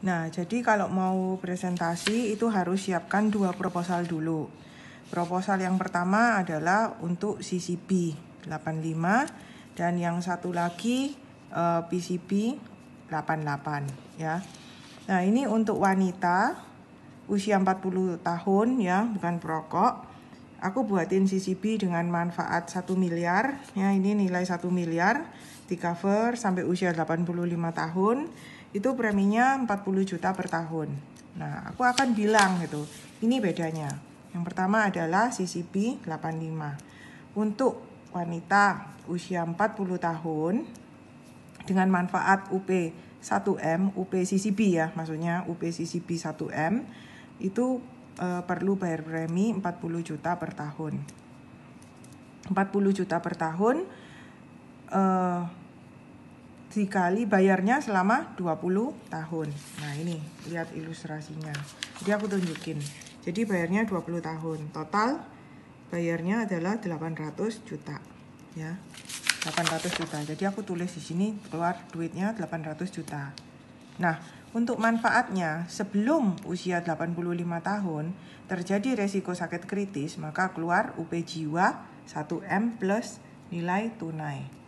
Nah, jadi kalau mau presentasi itu harus siapkan dua proposal dulu. Proposal yang pertama adalah untuk CCP 85 dan yang satu lagi uh, PCP 88 ya. Nah, ini untuk wanita usia 40 tahun ya, bukan perokok. Aku buatin CCP dengan manfaat 1 miliar ya, ini nilai 1 miliar di cover sampai usia 85 tahun itu preminya 40 juta per tahun. Nah, aku akan bilang gitu. Ini bedanya. Yang pertama adalah CCP 85. Untuk wanita usia 40 tahun dengan manfaat UP 1M, UP CCP ya, maksudnya UP CCP 1M itu e, perlu bayar premi 40 juta per tahun. 40 juta per tahun e, dikali bayarnya selama 20 tahun. Nah, ini lihat ilustrasinya. Jadi aku tunjukin. Jadi bayarnya 20 tahun. Total bayarnya adalah 800 juta. Ya. 800 juta. Jadi aku tulis di sini keluar duitnya 800 juta. Nah, untuk manfaatnya sebelum usia 85 tahun terjadi resiko sakit kritis, maka keluar UP jiwa 1M plus nilai tunai.